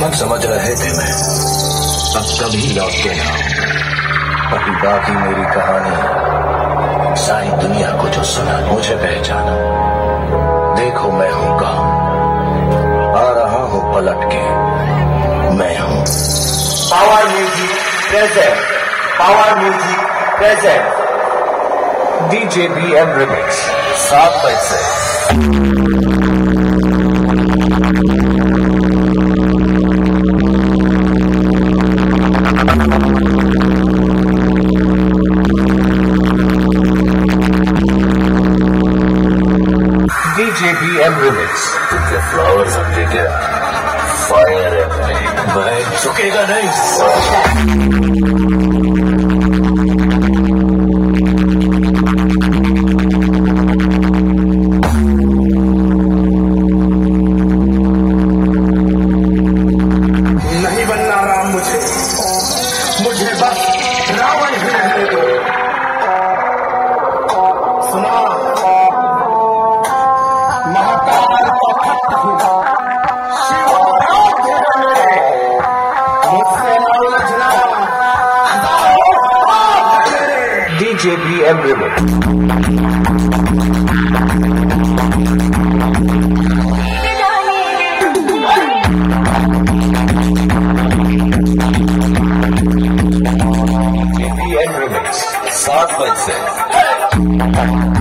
समझ रहे थे मैं। अब कभी लौट के ना अभी बाकी मेरी कहानी सारी दुनिया को जो सुना मुझे पहचाना। देखो मैं हूँ कहा आ रहा हूँ पलट के। मैं हूँ। Power music present power music present DJ B M remix सात बजे डीजे बी एम रिमिक्स तुझे फ्लावर समझे क्या फायर है भाई झुकेगा नहीं नहीं बनना राम मुझे मुझे बस DJBM Remix. सात बज से